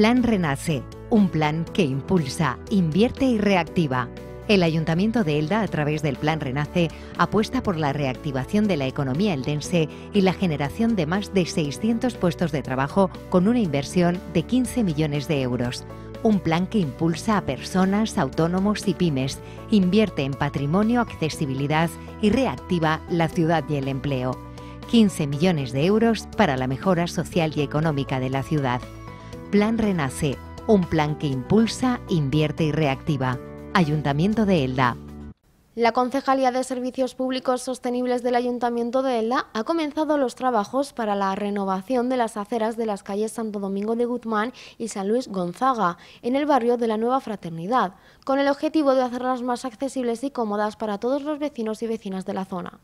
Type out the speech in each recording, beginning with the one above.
Plan Renace, un plan que impulsa, invierte y reactiva. El Ayuntamiento de Elda, a través del Plan Renace, apuesta por la reactivación de la economía eldense y la generación de más de 600 puestos de trabajo con una inversión de 15 millones de euros. Un plan que impulsa a personas, autónomos y pymes, invierte en patrimonio, accesibilidad y reactiva la ciudad y el empleo. 15 millones de euros para la mejora social y económica de la ciudad. Plan Renace, un plan que impulsa, invierte y reactiva. Ayuntamiento de Elda. La Concejalía de Servicios Públicos Sostenibles del Ayuntamiento de Elda ha comenzado los trabajos para la renovación de las aceras de las calles Santo Domingo de Guzmán y San Luis Gonzaga, en el barrio de la Nueva Fraternidad, con el objetivo de hacerlas más accesibles y cómodas para todos los vecinos y vecinas de la zona.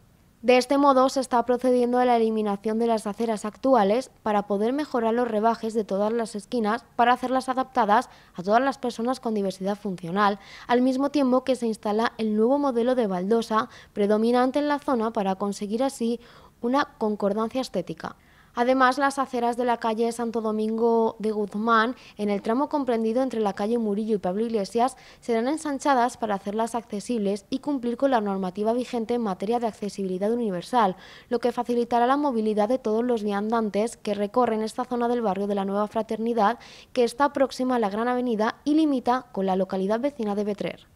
De este modo se está procediendo a la eliminación de las aceras actuales para poder mejorar los rebajes de todas las esquinas para hacerlas adaptadas a todas las personas con diversidad funcional, al mismo tiempo que se instala el nuevo modelo de baldosa predominante en la zona para conseguir así una concordancia estética. Además, las aceras de la calle Santo Domingo de Guzmán, en el tramo comprendido entre la calle Murillo y Pablo Iglesias, serán ensanchadas para hacerlas accesibles y cumplir con la normativa vigente en materia de accesibilidad universal, lo que facilitará la movilidad de todos los viandantes que recorren esta zona del barrio de la Nueva Fraternidad, que está próxima a la Gran Avenida y limita con la localidad vecina de Betrer.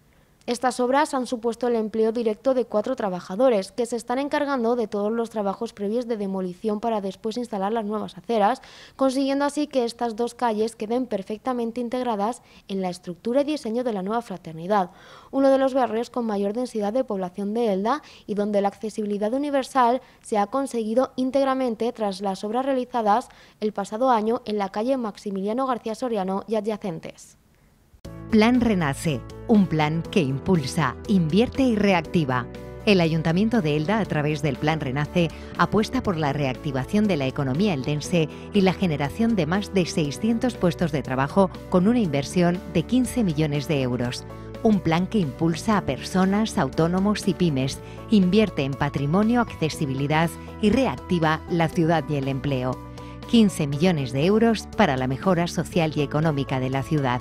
Estas obras han supuesto el empleo directo de cuatro trabajadores que se están encargando de todos los trabajos previos de demolición para después instalar las nuevas aceras, consiguiendo así que estas dos calles queden perfectamente integradas en la estructura y diseño de la nueva fraternidad, uno de los barrios con mayor densidad de población de Elda y donde la accesibilidad universal se ha conseguido íntegramente tras las obras realizadas el pasado año en la calle Maximiliano García Soriano y adyacentes. Plan Renace, un plan que impulsa, invierte y reactiva. El Ayuntamiento de Elda, a través del Plan Renace, apuesta por la reactivación de la economía eldense y la generación de más de 600 puestos de trabajo con una inversión de 15 millones de euros. Un plan que impulsa a personas, autónomos y pymes, invierte en patrimonio, accesibilidad y reactiva la ciudad y el empleo. 15 millones de euros para la mejora social y económica de la ciudad.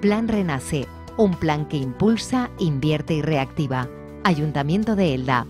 Plan Renace, un plan que impulsa, invierte y reactiva. Ayuntamiento de Elda.